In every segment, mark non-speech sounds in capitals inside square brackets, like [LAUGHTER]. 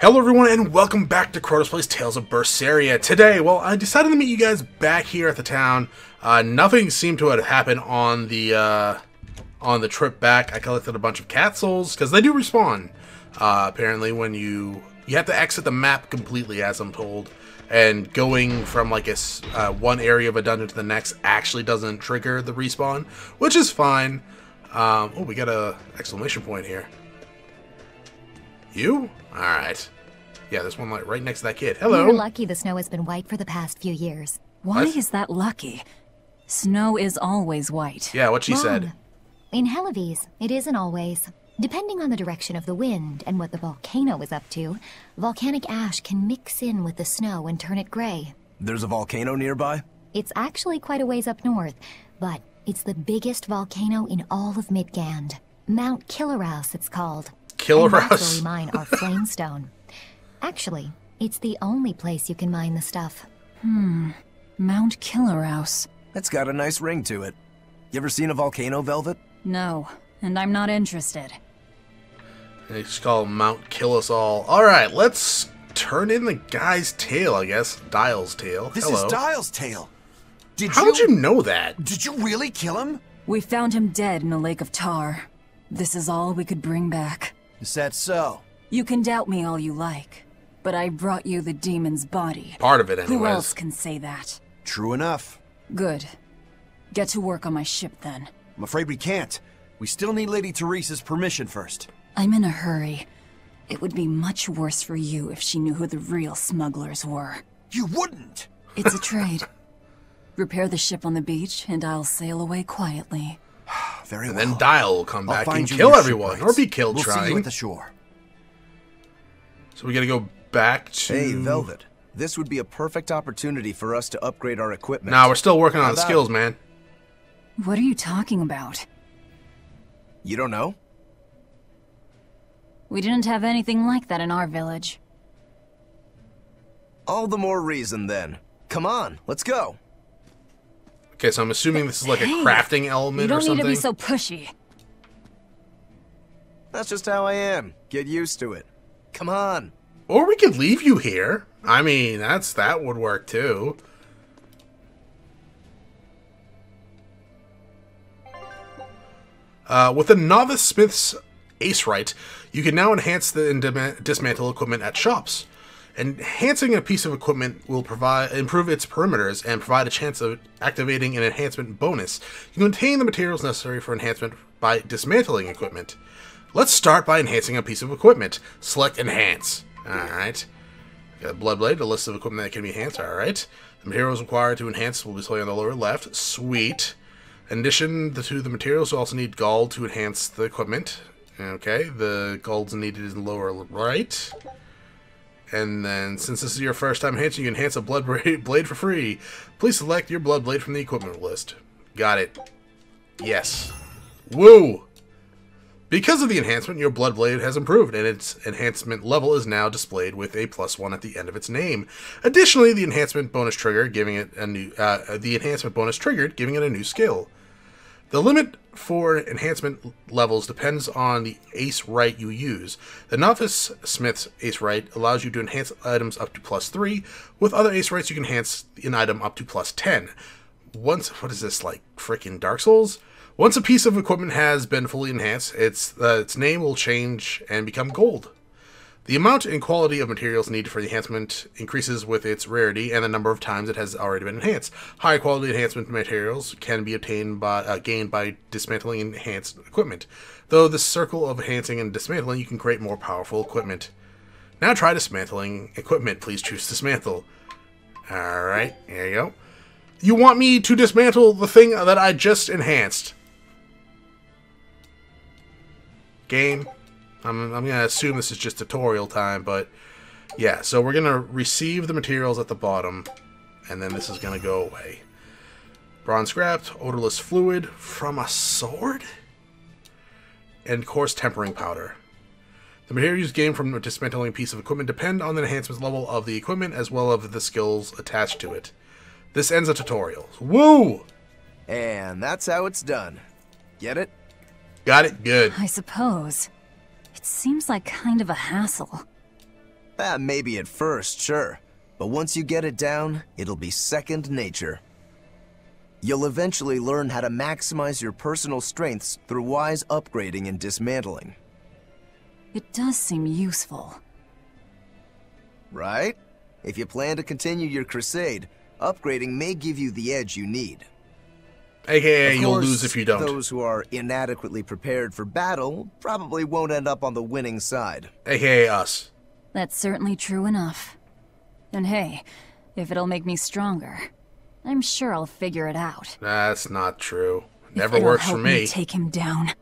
Hello everyone and welcome back to Chronos Plays Tales of Berseria. Today, well, I decided to meet you guys back here at the town. Uh, nothing seemed to have happened on the uh, on the trip back. I collected a bunch of cat souls because they do respawn. Uh, apparently, when you you have to exit the map completely, as I'm told, and going from like a, uh, one area of a dungeon to the next actually doesn't trigger the respawn, which is fine. Um, oh, we got a exclamation point here. You? Alright. Yeah, there's one like right next to that kid. Hello. You're lucky the snow has been white for the past few years. Why What? is that lucky? Snow is always white. Yeah, what she said. In Hellawes, it isn't always. Depending on the direction of the wind and what the volcano is up to, volcanic ash can mix in with the snow and turn it gray. There's a volcano nearby? It's actually quite a ways up north, but it's the biggest volcano in all of Midgand. Mount Killeraus, it's called. Killer And that's where Rouse. we mine our flamestone. Actually, it's the only place you can mine the stuff. Hmm. Mount Killeraus. It's got a nice ring to it. You ever seen a volcano, Velvet? No, and I'm not interested. They just call Mount Kill Us All. Alright, let's turn in the guy's tail, I guess. Dyle's tail. This Hello. is Dyle's tail. Did How you, did you know that? Did you really kill him? We found him dead in a lake of tar. This is all we could bring back. Is that so? You can doubt me all you like, but I brought you the demon's body. Part of it, Who anyways. else can say that? True enough. Good. Get to work on my ship then. I'm afraid we can't. We still need Lady Teresa's permission first. I'm in a hurry. It would be much worse for you if she knew who the real smugglers were. You wouldn't! It's a [LAUGHS] trade. Repair the ship on the beach, and I'll sail away quietly. [SIGHS] Very And well. then Dyle will come I'll back and kill everyone. Or be killed we'll see trying. you at the shore. So we gotta go back to... Hey, Velvet. This would be a perfect opportunity for us to upgrade our equipment. Nah, we're still working on the skills, man. What are you talking about? You don't know? We didn't have anything like that in our village. All the more reason then. Come on, let's go. Okay, so I'm assuming this is like a crafting element or don't need something. to be so pushy. That's just how I am. Get used to it. Come on. Or we could leave you here. I mean, that's that would work too. Uh, with the Novice Smith's Ace Right, you can now enhance the and dismantle equipment at shops. Enhancing a piece of equipment will provide improve its perimeters and provide a chance of activating an enhancement bonus. You can obtain the materials necessary for enhancement by dismantling equipment. Let's start by enhancing a piece of equipment. Select Enhance. Alright. Got a Blood Blade, a list of equipment that can be enhanced. Alright. The materials required to enhance will be displayed on the lower left. Sweet. In addition to the materials, you also need gold to enhance the equipment. Okay, the gold's needed in the lower right. And then, since this is your first time enhancing, you enhance a blood [LAUGHS] blade for free. Please select your blood blade from the equipment list. Got it. Yes. Woo! Because of the enhancement, your blood blade has improved, and its enhancement level is now displayed with a plus one at the end of its name. Additionally, the enhancement bonus trigger, giving it a new, uh, the enhancement bonus triggered, giving it a new skill. The limit for enhancement levels depends on the ace right you use. The Novice Smith's ace right allows you to enhance items up to plus 3. With other ace rights, you can enhance an item up to plus 10. Once, what is this, like freaking Dark Souls? Once a piece of equipment has been fully enhanced, its, uh, its name will change and become gold. The amount and quality of materials needed for the enhancement increases with its rarity and the number of times it has already been enhanced. High quality enhancement materials can be obtained by uh, gained by dismantling enhanced equipment. Though the circle of enhancing and dismantling, you can create more powerful equipment. Now try dismantling equipment. Please choose dismantle. All right, here you go. You want me to dismantle the thing that I just enhanced? Game. I'm, I'm gonna assume this is just tutorial time, but yeah, so we're gonna receive the materials at the bottom, and then this is gonna go away. Bronze scrapped, odorless fluid from a sword, and coarse tempering powder. The materials gained from dismantling a piece of equipment depend on the enhancement level of the equipment as well as the skills attached to it. This ends the tutorial. Woo! And that's how it's done. Get it? Got it? Good. I suppose. It seems like kind of a hassle. Ah, maybe at first, sure. But once you get it down, it'll be second nature. You'll eventually learn how to maximize your personal strengths through wise upgrading and dismantling. It does seem useful. Right? If you plan to continue your crusade, upgrading may give you the edge you need. AKA, Of you'll course, lose if you don't. Those who are inadequately prepared for battle probably won't end up on the winning side. AKA us. That's certainly true enough. And hey, if it'll make me stronger, I'm sure I'll figure it out. That's not true. If Never it'll works for help me. Take him down.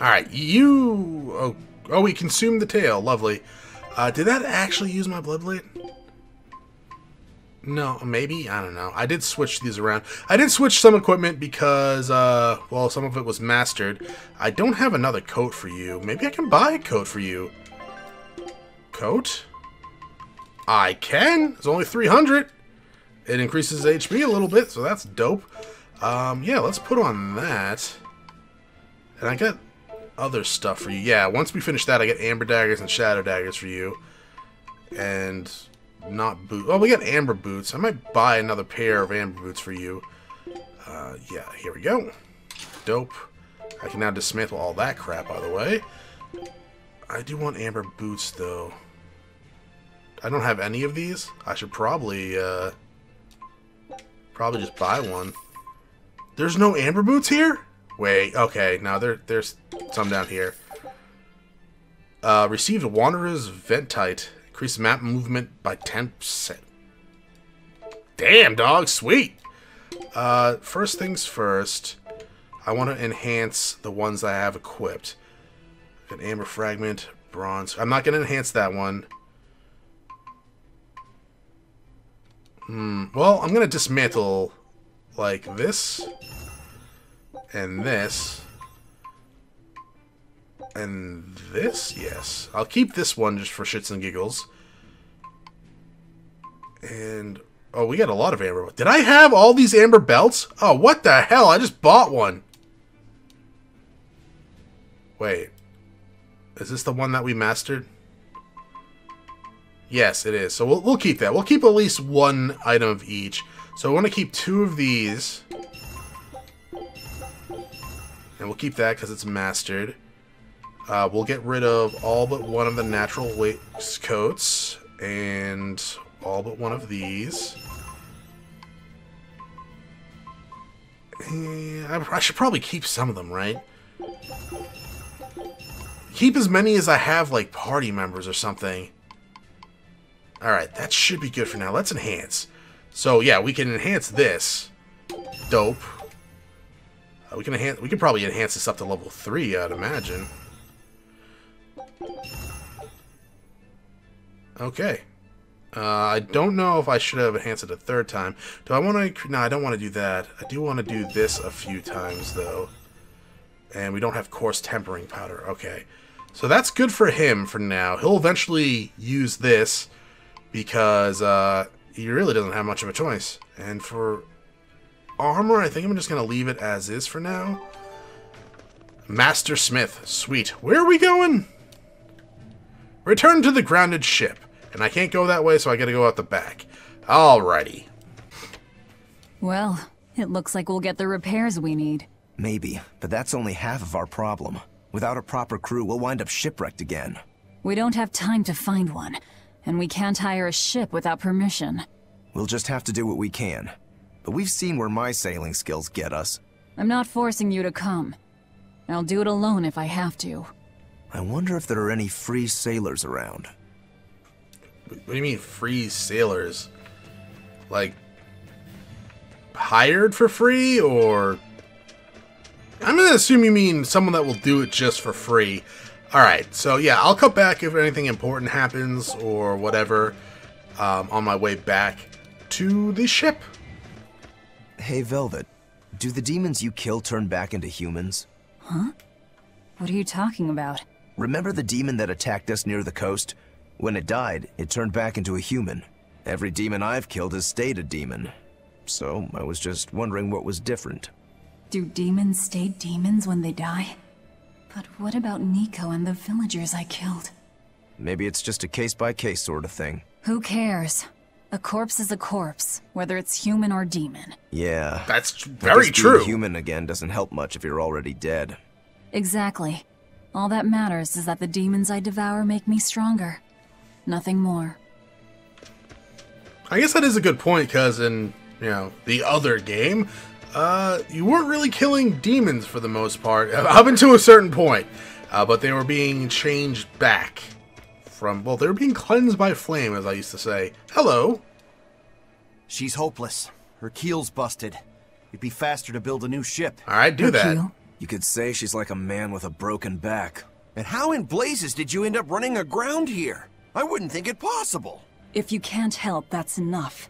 Alright, you. Oh, oh, we consumed the tail. Lovely. Uh, did that actually use my blood blade? No, maybe? I don't know. I did switch these around. I did switch some equipment because, uh, well, some of it was mastered. I don't have another coat for you. Maybe I can buy a coat for you. Coat? I can. It's only 300. It increases HP a little bit, so that's dope. Um, yeah, let's put on that. And I got other stuff for you. Yeah, once we finish that, I get amber daggers and shadow daggers for you. And not boots. Oh, we got amber boots. I might buy another pair of amber boots for you. Uh, yeah, here we go. Dope. I can now dismantle all that crap, by the way. I do want amber boots, though. I don't have any of these. I should probably, uh... Probably just buy one. There's no amber boots here? Wait, okay. Now there, there's some down here. Uh, received Wanderer's Ventite. Increase map movement by 10%. Damn, dog. Sweet. Uh, first things first. I want to enhance the ones I have equipped. An Amber Fragment, Bronze. I'm not going to enhance that one. Hmm. Well, I'm going to dismantle like this. And this. And this? Yes. I'll keep this one just for shits and giggles. And... Oh, we got a lot of amber. Did I have all these amber belts? Oh, what the hell? I just bought one. Wait. Is this the one that we mastered? Yes, it is. So we'll, we'll keep that. We'll keep at least one item of each. So I want to keep two of these. And we'll keep that because it's mastered. Uh, we'll get rid of all but one of the natural waistcoats. And all but one of these. Eh, I, should probably keep some of them, right? Keep as many as I have, like, party members or something. Alright, that should be good for now. Let's enhance. So, yeah, we can enhance this. Dope. Uh, we can enhance. We can probably enhance this up to level 3, I'd imagine. Okay. Uh, I don't know if I should have enhanced it a third time. Do I want to... No, I don't want to do that. I do want to do this a few times, though. And we don't have coarse tempering powder. Okay. So that's good for him for now. He'll eventually use this because uh, he really doesn't have much of a choice. And for armor, I think I'm just going to leave it as is for now. Master Smith. Sweet. Where are we going? Return to the grounded ship. And I can't go that way, so I gotta go out the back. Alrighty. Well, it looks like we'll get the repairs we need. Maybe, but that's only half of our problem. Without a proper crew, we'll wind up shipwrecked again. We don't have time to find one, and we can't hire a ship without permission. We'll just have to do what we can. But we've seen where my sailing skills get us. I'm not forcing you to come. I'll do it alone if I have to. I wonder if there are any free sailors around. What do you mean free sailors? Like hired for free or I'm gonna assume you mean someone that will do it just for free. Alright, so yeah, I'll cut back if anything important happens or whatever um, on my way back to the ship. Hey, Velvet. Do the demons you kill turn back into humans? Huh? What are you talking about? Remember the demon that attacked us near the coast? When it died, it turned back into a human. Every demon I've killed has stayed a demon. So, I was just wondering what was different. Do demons stay demons when they die? But what about Niko and the villagers I killed? Maybe it's just a case-by-case sort of thing. Who cares? A corpse is a corpse, whether it's human or demon. Yeah. That's very guess being true. human again doesn't help much if you're already dead. Exactly. All that matters is that the demons I devour make me stronger. Nothing more. I guess that is a good point, because in, you know, the other game, uh, you weren't really killing demons for the most part, [LAUGHS] up until a certain point. Uh, but they were being changed back from, well, they were being cleansed by flame, as I used to say. Hello. She's hopeless. Her keel's busted. It'd be faster to build a new ship. Alright, do that. Hercule? You could say she's like a man with a broken back. And how in blazes did you end up running aground here? I wouldn't think it possible. If you can't help, that's enough.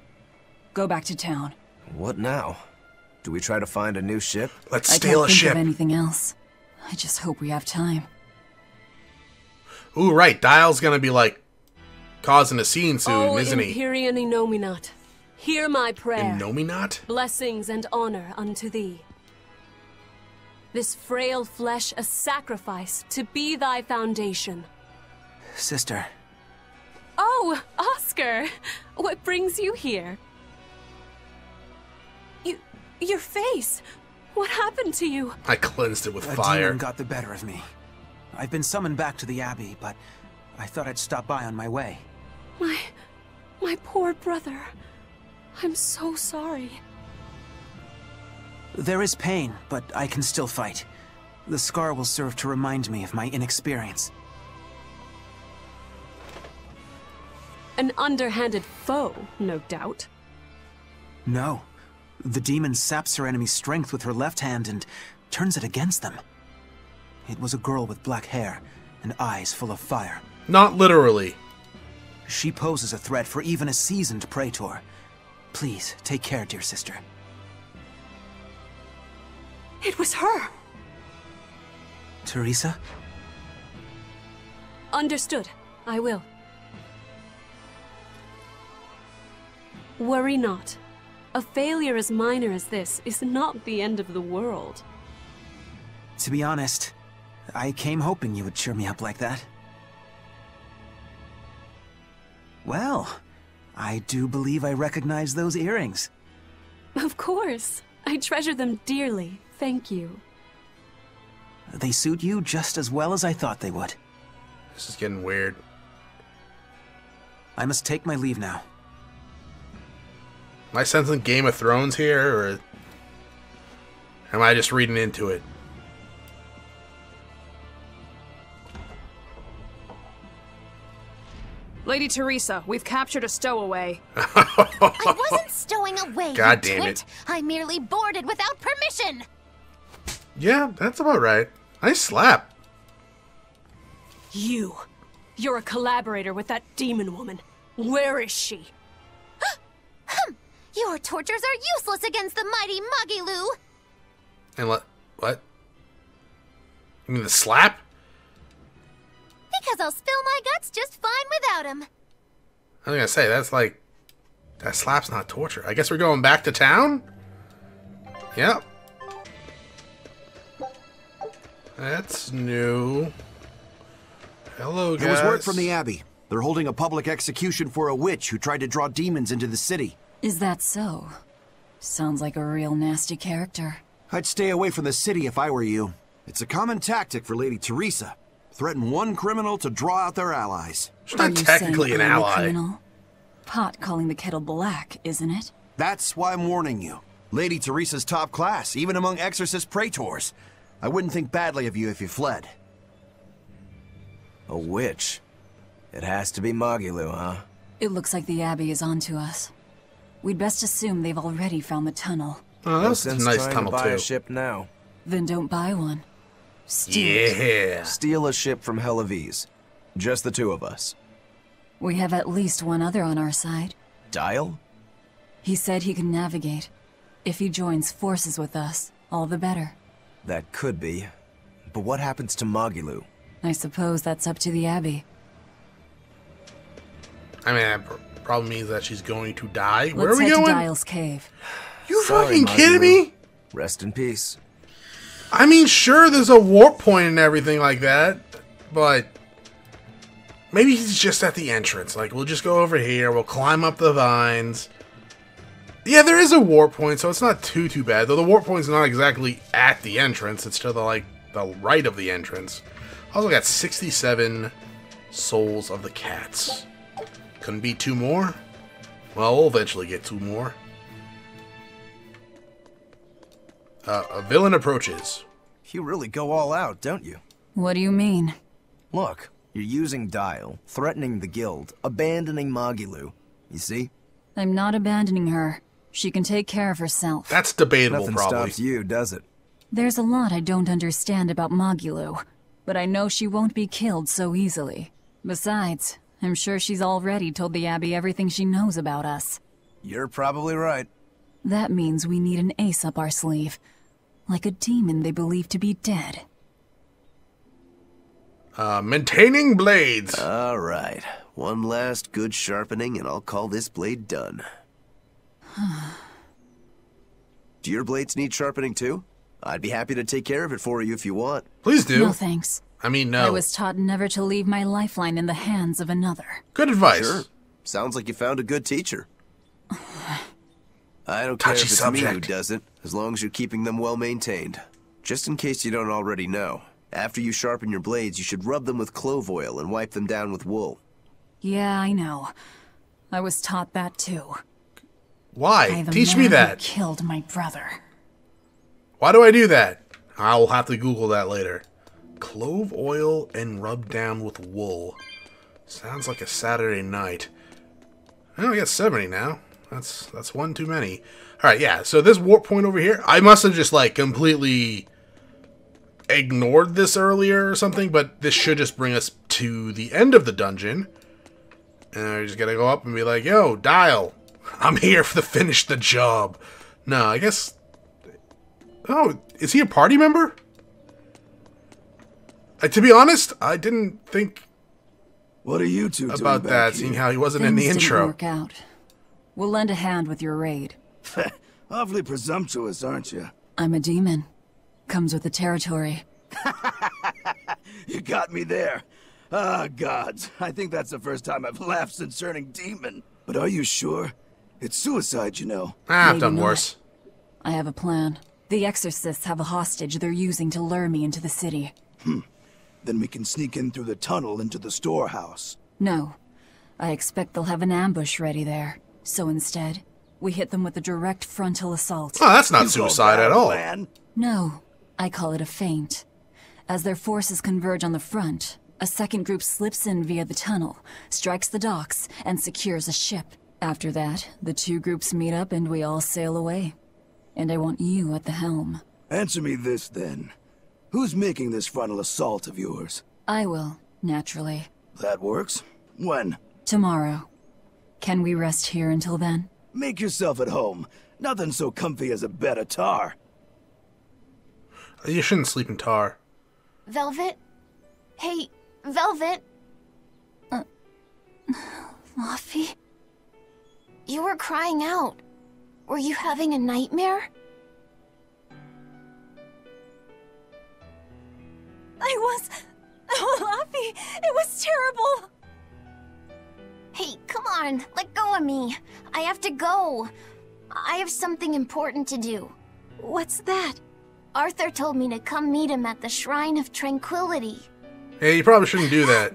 Go back to town. What now? Do we try to find a new ship? Let's I steal can't a think ship. of anything else. I just hope we have time. Ooh, right. Dial's gonna be like causing a scene soon, oh, isn't he? Empyrean Innominat, hear my prayer. Know me not? Blessings and honor unto thee. This frail flesh a sacrifice to be thy foundation. Sister, Oh, Oscar! What brings you here? You, your face. What happened to you? I cleansed it with A fire. demon got the better of me. I've been summoned back to the Abbey, but I thought I'd stop by on my way. My, my poor brother. I'm so sorry. There is pain, but I can still fight. The scar will serve to remind me of my inexperience. An underhanded foe, no doubt. No. The demon saps her enemy's strength with her left hand and turns it against them. It was a girl with black hair and eyes full of fire. Not literally. She poses a threat for even a seasoned praetor. Please, take care, dear sister. It was her. Teresa? Understood. I will. Worry not. A failure as minor as this is not the end of the world. To be honest, I came hoping you would cheer me up like that. Well, I do believe I recognize those earrings. Of course. I treasure them dearly. Thank you. They suit you just as well as I thought they would. This is getting weird. I must take my leave now. Am I sensing Game of Thrones here, or am I just reading into it? Lady Teresa, we've captured a stowaway. [LAUGHS] I wasn't stowing away. God damn twit. it. I merely boarded without permission. Yeah, that's about right. Nice slap. You. You're a collaborator with that demon woman. Where is she? [GASPS] Your tortures are useless against the mighty Magilou. And what? what? You mean the slap? Because I'll spill my guts just fine without him. I was gonna say that's like that slap's not torture. I guess we're going back to town. Yep. That's new. Hello, guys. There was word from the Abbey. They're holding a public execution for a witch who tried to draw demons into the city. Is that so? Sounds like a real nasty character. I'd stay away from the city if I were you. It's a common tactic for Lady Teresa. Threaten one criminal to draw out their allies. She's not technically an I'm ally. criminal? Pot calling the kettle black, isn't it? That's why I'm warning you. Lady Teresa's top class, even among exorcist praetors. I wouldn't think badly of you if you fled. A witch. It has to be Magilou, huh? It looks like the Abbey is onto us. We'd best assume they've already found the tunnel. Oh, No that's a sense nice trying tunnel to buy too. a ship now. Then don't buy one. Steal. Yeah. Steal a ship from Hellawes. Just the two of us. We have at least one other on our side. Dyle? He said he can navigate. If he joins forces with us, all the better. That could be. But what happens to Magilou? I suppose that's up to the Abbey. I mean, that pr- probably means that she's going to die. Let's Where are we head going? to Dyle's cave. You Sorry, fucking kidding Magilou. me? Rest in peace. I mean, sure, there's a warp point and everything like that, but maybe he's just at the entrance. Like, we'll just go over here, we'll climb up the vines. Yeah, there is a warp point, so it's not too too bad. Though the warp point's not exactly at the entrance; it's to the like the right of the entrance. Also got 67 souls of the cats. Couldn't be two more. Well, we'll eventually get two more. Uh, a villain approaches. You really go all out, don't you? What do you mean? Look, you're using Dyle, threatening the guild, abandoning Magilou. You see? I'm not abandoning her. She can take care of herself. That's debatable, Nothing probably. stops you, does it? There's a lot I don't understand about Magilou, but I know she won't be killed so easily. Besides, I'm sure she's already told the Abbey everything she knows about us. You're probably right. That means we need an ace up our sleeve. Like a demon they believe to be dead. Uh, maintaining blades. All right. One last good sharpening, and I'll call this blade done. Do your blades need sharpening too? I'd be happy to take care of it for you if you want. Please do. No thanks. I mean, no. I was taught never to leave my lifeline in the hands of another. Good advice. Sure. Sounds like you found a good teacher. I don't care Touchy if it's me who does it, as long as you're keeping them well maintained. Just in case you don't already know, after you sharpen your blades, you should rub them with clove oil and wipe them down with wool. Yeah, I know. I was taught that too. Why? Teach me that. killed my brother. Why do I do that? I'll have to Google that later. Clove oil and rub down with wool. Sounds like a Saturday night. Oh, I got 70 now. That's that's one too many. All right, yeah. So this warp point over here, I must have just like completely ignored this earlier or something, but this should just bring us to the end of the dungeon. And I just gotta go up and be like, "Yo, Dyle, I'm here for to finish the job." No, I guess Oh, is he a party member? Uh, to be honest, I didn't think What are you two doing about back that, here? seeing how he wasn't in the Things didn't intro. work out. We'll lend a hand with your raid. [LAUGHS] Awfully presumptuous, aren't you? I'm a demon. Comes with the territory. [LAUGHS] You got me there. Ah, gods. I think that's the first time I've [LAUGHS] laughed since turning demon. But are you sure? It's suicide, you know. Ah, I've Maybe done not. worse. I have a plan. The Exorcists have a hostage they're using to lure me into the city. Hmm. Then we can sneak in through the tunnel into the storehouse. No. I expect they'll have an ambush ready there. So instead, we hit them with a direct frontal assault. Oh, that's not You suicide at all. plan? No, I call it a feint. As their forces converge on the front, a second group slips in via the tunnel, strikes the docks, and secures a ship. After that, the two groups meet up and we all sail away. And I want you at the helm. Answer me this, then. Who's making this frontal assault of yours? I will, naturally. That works. When? Tomorrow. Can we rest here until then? Make yourself at home. Nothing so comfy as a bed of tar. You shouldn't sleep in tar. Velvet? Hey, Velvet? Uh, [SIGHS] Laphi? You were crying out. Were you having a nightmare? I was... Oh, Laphi, it was terrible! Hey, come on, let go of me. I have to go. I have something important to do. What's that? Arthur told me to come meet him at the Shrine of Tranquility. Hey, you probably shouldn't do that.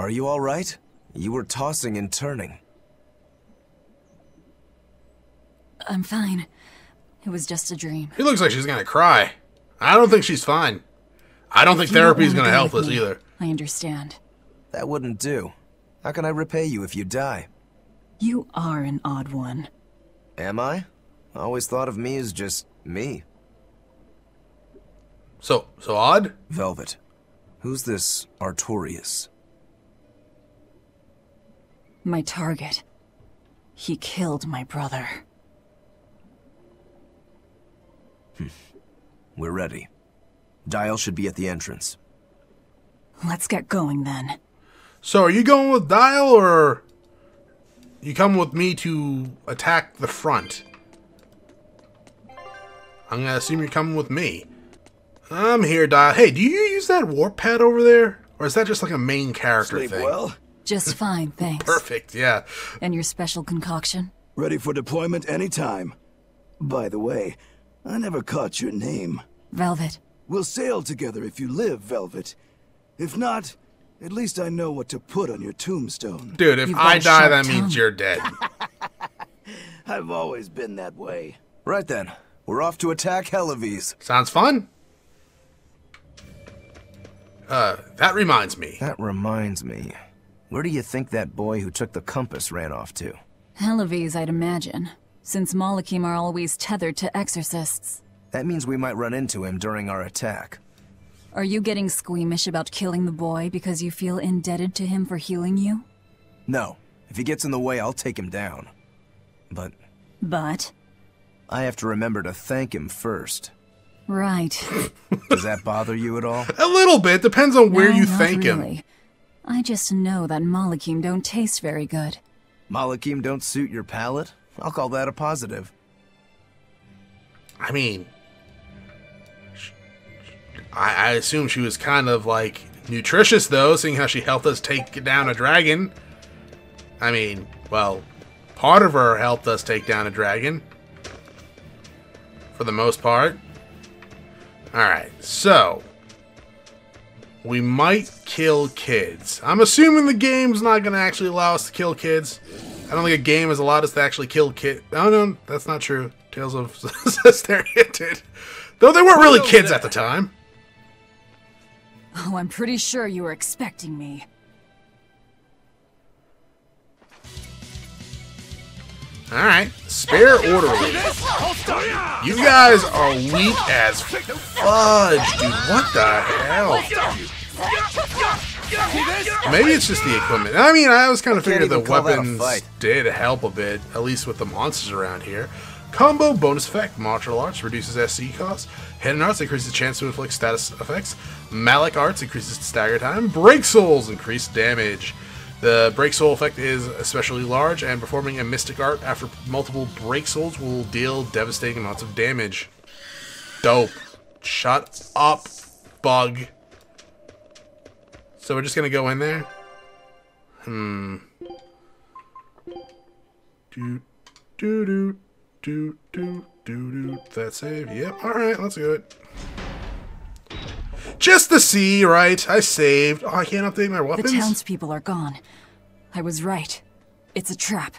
Are you all right? You were tossing and turning. I'm fine. It was just a dream. She looks like she's gonna cry. I don't think she's fine. I don't think You don't therapy is gonna go help us me. either. I understand. That wouldn't do. How can I repay you if you die? You are an odd one. Am I? I always thought of me as just me. So, so odd. Velvet. Who's this Artorius? My target. He killed my brother. Hmm. We're ready. Dyle should be at the entrance. Let's get going then. So are you going with Dyle or you come with me to attack the front? I'm gonna assume you're coming with me. I'm here, Dyle. Hey, do you use that warp pad over there? Or is that just like a main character Sleep thing? well? Just [LAUGHS] fine, thanks. Perfect, yeah. And your special concoction? Ready for deployment anytime. By the way, I never caught your name. Velvet. We'll sail together if you live, Velvet. If not, at least I know what to put on your tombstone. Dude, if You've got die, sharp that means you're dead. [LAUGHS] [LAUGHS] I've always been that way. Right then, we're off to attack Hellawes. Sounds fun. Uh, that reminds me. That reminds me. Where do you think that boy who took the compass ran off to? Hellawes, I'd imagine. Since Malakim are always tethered to exorcists. That means we might run into him during our attack. Are you getting squeamish about killing the boy because you feel indebted to him for healing you? No, if he gets in the way, I'll take him down. But But. I have to remember to thank him first. Right. Does that bother you at all? [LAUGHS] A little bit. Depends on where No, you not thank him. Really. I just know that Malakim don't taste very good. Malakim don't suit your palate? I'll call that a positive. I mean, I, I assume she was kind of like nutritious though, seeing how she helped us take down a dragon. I mean, well, part of her helped us take down a dragon. For the most part. Alright, so. We might kill kids. I'm assuming the game's not going to actually allow us to kill kids. I don't think a game has allowed us to actually kill kids. Oh, no, that's not true. Tales of [LAUGHS] Zestiria did. Though they weren't really kids at the time. Oh, I'm pretty sure you were expecting me. Alright, spare orderly. You guys are weak as fudge, dude. What the hell? Maybe it's just the equipment. I mean, I was kind of figured the even call that a weapons did help a bit, at least with the monsters around here. Combo bonus effect, martial arts reduces SC cost. Hidden arts increases the chance to inflict status effects. Malak arts increases stagger time. Break souls increase damage. The break soul effect is especially large, and performing a mystic art after multiple break souls will deal devastating amounts of damage. Dope. Shut up, bug. So we're just gonna go in there? Hmm. Do do do do do do do. That save. Yep. All right. Let's do it. Just to see, right? I saved. Oh, I can't update my weapons? The townspeople are gone. I was right. It's a trap.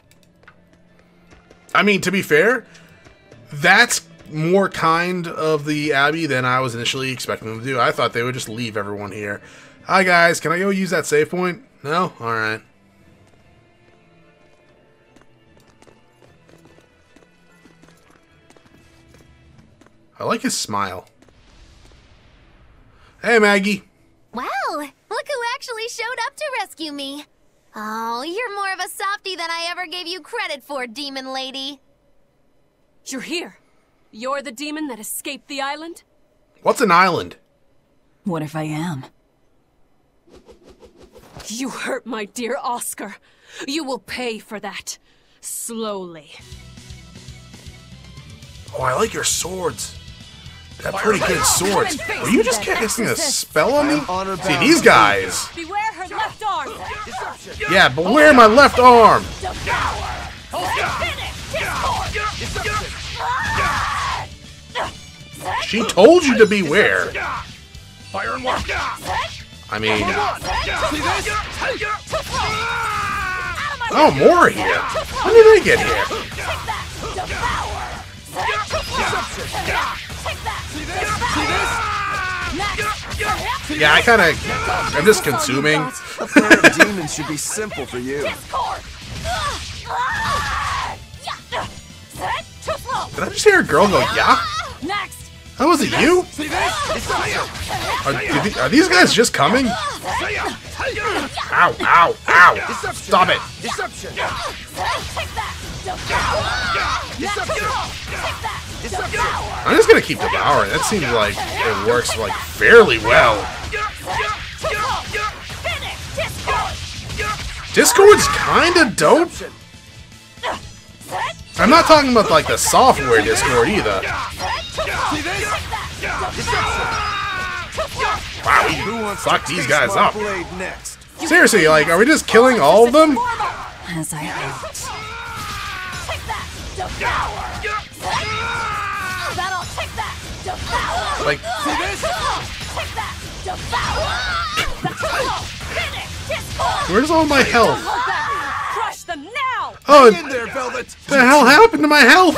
I mean, to be fair, that's more kind of the Abbey than I was initially expecting them to do. I thought they would just leave everyone here. Hi guys, can I go use that save point? No? Alright. I like his smile. Hey Maggie. Wow, look who actually showed up to rescue me. Oh, you're more of a softie than I ever gave you credit for, demon lady. You're here. You're the demon that escaped the island? What's an island? What if I am? You hurt my dear Oscar. You will pay for that. Slowly. Oh, I like your swords. They're pretty good swords. Were you just casting a spell on me? See, these guys. Beware her left arm! Yeah, but where my left arm? She told you to beware. Fire and walk! I mean, oh, more here. When did I get here? Yeah, I kind of. I'm just consuming. A pair of demons should be simple for you. Did I just hear a girl go, yeah? Next! That was it you? Are, do are these guys just coming? Ow, ow, ow. Stop it. Deception! Take that! I'm just gonna keep devouring. That seems like it works like fairly well. Discord's kinda dope. I'm not talking about like the software Discord either. Wow, we fucked these guys up. Seriously, like, are we just killing all of them? As I hoped. Like, this. where's all my health? Crush them now! Oh, In there, Velvet. the hell happened to my health?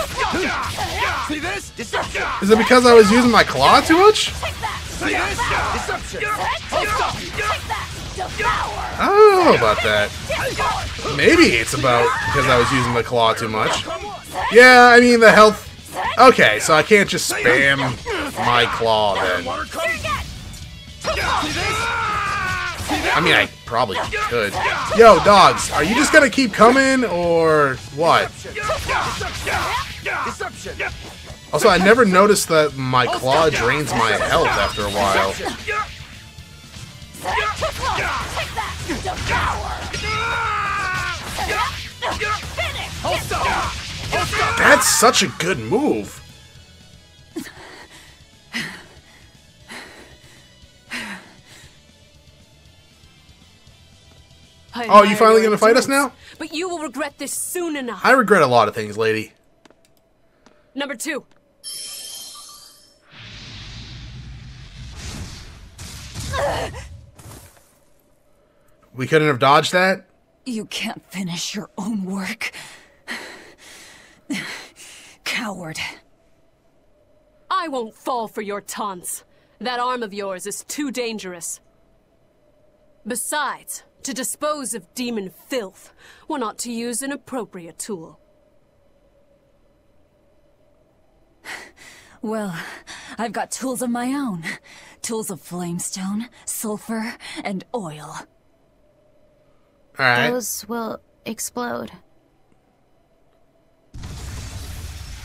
See this? Deception. Is it because I was using my claw too much? See this? Deception. I don't know about that. Maybe it's about because I was using the claw too much. Yeah, I mean the health. Okay, so I can't just spam my claw then. I mean, I probably could. Yo, dogs, are you just gonna keep coming or what? Also, I never noticed that my claw drains my health after a while. That's such a good move. Oh, you finally gonna fight us now? But you will regret this soon enough. I regret a lot of things, lady. Number two. We couldn't have dodged that? You can't finish your own work. Coward. I won't fall for your taunts. That arm of yours is too dangerous. Besides, to dispose of demon filth, one ought to use an appropriate tool. Well, I've got tools of my own. Tools of flamestone, sulfur, and oil. Alright. Those will explode.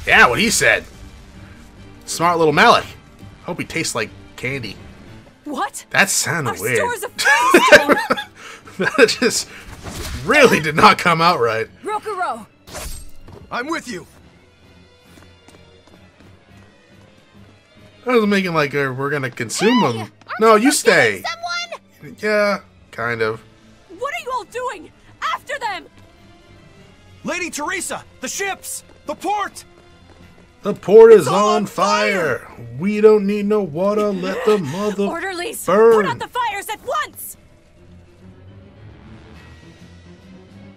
Yeah, what he said. Smart little Malak. Hope he tastes like candy. What? That sounded Our weird. stores [LAUGHS] of that just really did not come out right. Rokurou! I'm with you. I was making like uh, we're gonna consume them. No, you stay. Someone! Yeah, kind of. What are you all doing? After them! Lady Teresa, the ships, the port. The port is on fire. We don't need no water. Let the [LAUGHS] mother Orderlies! burn. Put out the fires at once!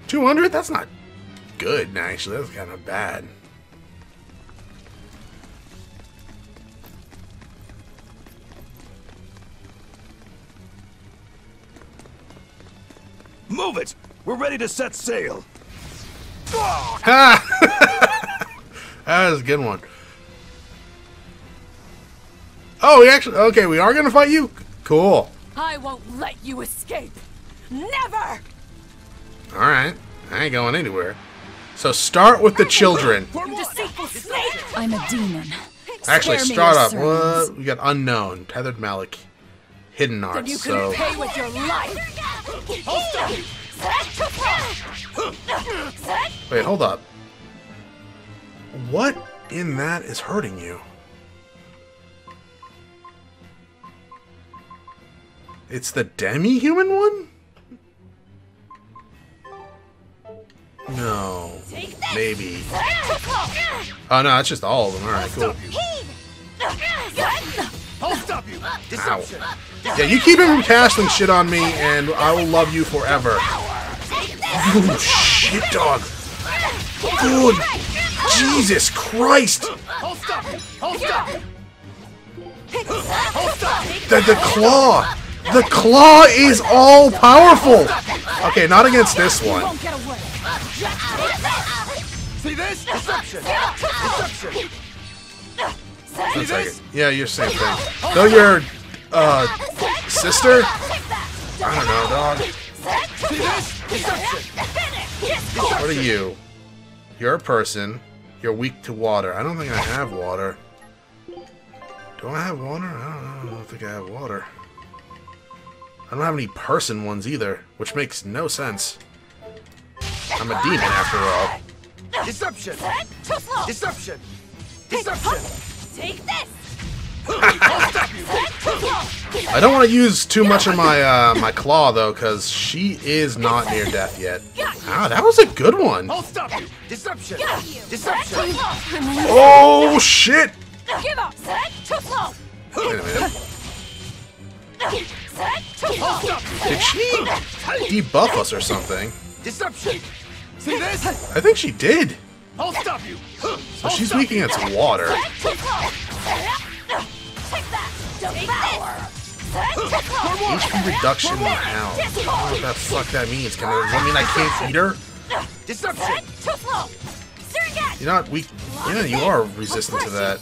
200? That's not good, actually. That's kind of bad. Move it! We're ready to set sail. Ha! [LAUGHS] that was a good one. Oh, we actually okay. We are gonna fight you. Cool. I won't let you escape! Never! All right. I ain't going anywhere. So start with the children. [LAUGHS] You deceitful snake! I'm a demon. Actually, Spare me start your up. What? We got unknown, tethered Malak, hidden Then arts. you So can pay with your life! Wait, hold up. What in that is hurting you? It's the demi-human one? No. Maybe. Oh no, it's just all of them. Alright, cool. I'll stop you. Ow. Yeah, you keep him from casting shit on me, and I will love you forever. You shit dog. Good. Jesus Christ. I'll stop you. I'll stop you. The, the claw. The claw is all powerful. Okay, not against this one. See this? Deception. Deception. One second. Yeah, you're same thing. Though your uh sister. I don't know, dog. See this? Deception. What are you? You're a person. You're weak to water. I don't think I have water. Do I have water? I don't know. I don't think I have water. I don't have any person ones either, which makes no sense. I'm a demon after all. Deception! Deception! Deception! Take this! I don't want to use too much of my uh, my claw though, because she is not near death yet. Ah, that was a good one. I'll stop! Deception! Deception! Oh shit! Give up! Too slow! Wait a minute. I'll stop you! Did she debuff us or something? Deception! See this? I think she did. I'll stop you! So she's weak against water. Too! Take that! HP reduction now. I don't know what the fuck that means. Can I, does that mean I can't eat her? Deception! Too slow! Sir again! You're not weak. Yeah, you are resistant to that.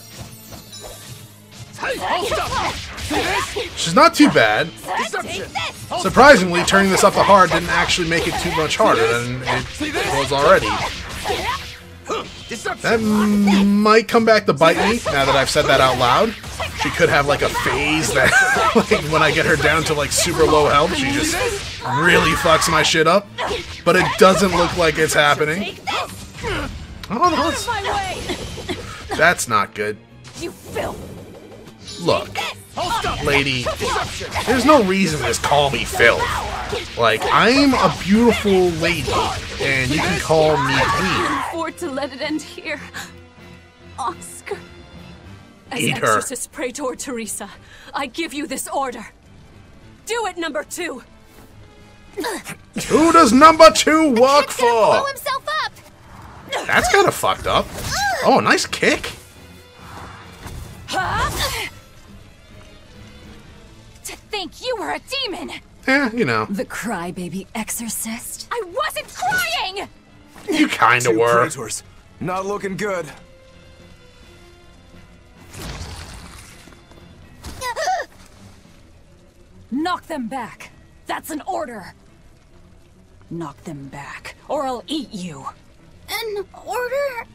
I'll stop you! See this? She's not too bad. Surprisingly, turning this up to hard didn't actually make it too much harder than it was already. That might come back to bite me now that I've said that out loud. She could have like a phase that, [LAUGHS] like, when I get her down to like super low health, she just really fucks my shit up. But it doesn't look like it's happening. Oh, that's, that's not good. Look! Lady, there's no reason to call me Phil. Like, I'm a beautiful lady, and you can call me queen. afford to let it end here. Oscar. As Eat her. Exorcist Praetor Teresa, I give you this order. Do it, number two. Who does number two work Kid's gonna blow for? himself up! That's kind of fucked up. Oh, nice kick. To think you were a demon! Yeah, you know, The crybaby exorcist? I wasn't crying! you kind of Two were. praetors. Not looking good. Knock them back. That's an order. Knock them back, or I'll eat you. An order?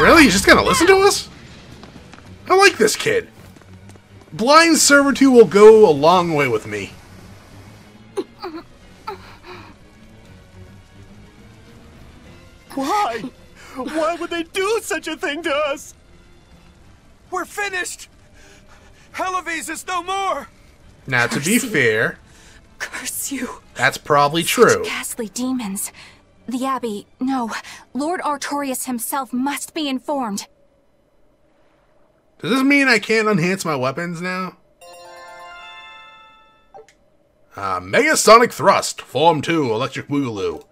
Really? He's just gonna listen to us? I like this kid. Blind servitude will go a long way with me. Why? Why would they do such a thing to us? We're finished! Hellawes is no more! Now, to be fair, Curse you. that's probably true. Ghastly demons. The Abbey, no. Lord Artorius himself must be informed. Does this mean I can't enhance my weapons now? Uh, Mega Sonic Thrust, Form 2, Electric Boogaloo.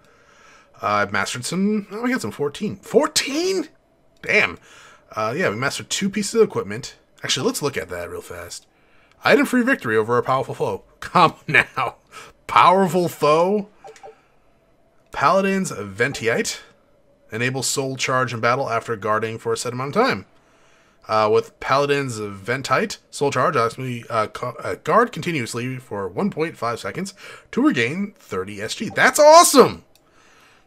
Uh, I've mastered some. Oh, we got some 14. 14? Damn. Uh, yeah, we mastered two pieces of equipment. Actually, let's look at that real fast. Item free victory over a powerful foe. [LAUGHS] Come now. Powerful foe. Paladin's Ventiite. Enables soul charge in battle after guarding for a set amount of time. Uh, with Paladin's Ventite, Soul Charge allows me uh, uh, guard continuously for 1.5 seconds to regain 30 SG. That's awesome!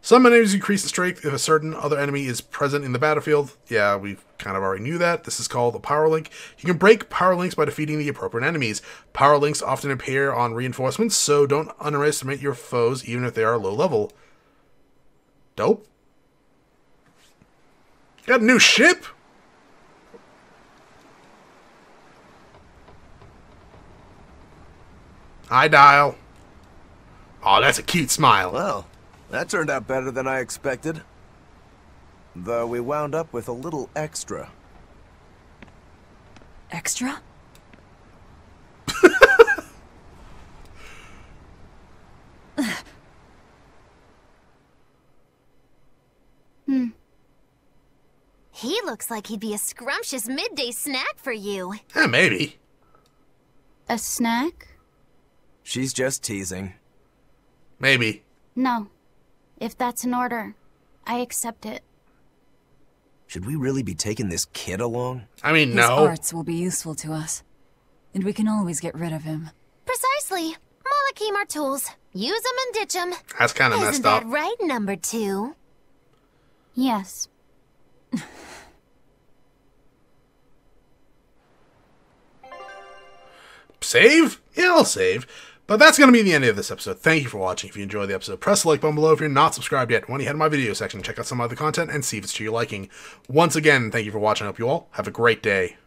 Some enemies increase in strength if a certain other enemy is present in the battlefield. Yeah, we kind of already knew that. This is called a Power Link. You can break Power Links by defeating the appropriate enemies. Power Links often appear on reinforcements, so don't underestimate your foes even if they are low level. Dope. Got a new ship? Hi, Dial. Oh, that's a cute smile. Well, that turned out better than I expected. Though we wound up with a little extra. Extra? hmm. He looks like he'd be a scrumptious midday snack for you. Yeah, maybe. A snack? She's just teasing. Maybe. No. If that's an order, I accept it. Should we really be taking this kid along? I mean, His no. arts will be useful to us. And we can always get rid of him. Precisely. Malachim are tools. Use them and ditch them. That's kind of messed up. Isn't messed that up. right, number two? Yes. [LAUGHS] Save? Yeah, I'll save. But that's going to be the end of this episode. Thank you for watching. If you enjoyed the episode, press the like button below if you're not subscribed yet. When you head to my video section, check out some of the other content and see if it's to your liking. Once again, thank you for watching. I hope you all have a great day.